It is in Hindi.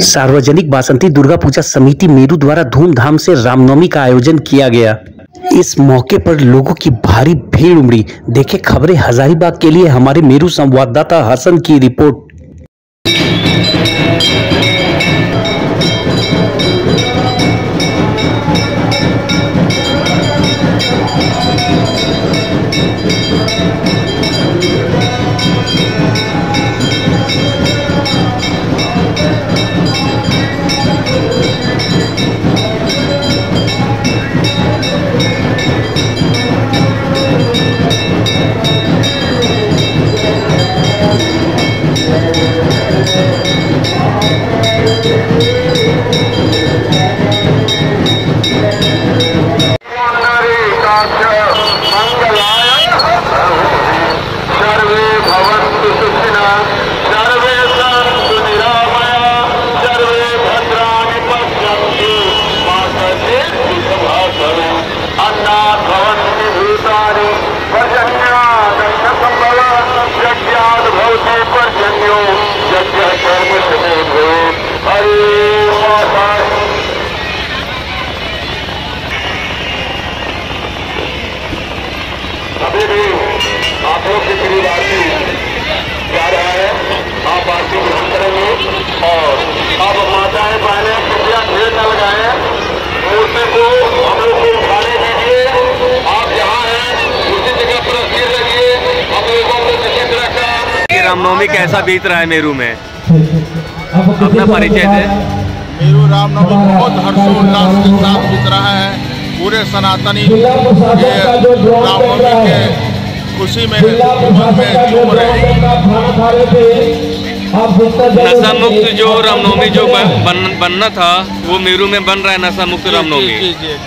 सार्वजनिक बासंती दुर्गा पूजा समिति मेरू द्वारा धूमधाम से रामनवमी का आयोजन किया गया। इस मौके पर लोगों की भारी भीड़ उमड़ी। देखे खबरें हजारीबाग के लिए, हमारे मेरू संवाददाता हसन की रिपोर्ट। रामनवमी कैसा बीत रहा है मेरू में? अपना परिचय दे। मेरू रामनवमी बहुत हर्षोल्लास के साथ बीत रहा है। पूरे सनातनी ये रामनवमी के खुशी में जीवन में झूम रहे हैं। नशा मुक्त जो रामनवमी जो बन, बन- बनना था वो मेरू में बन रहा है नशा मुक्त जी रामनवमी। जी जी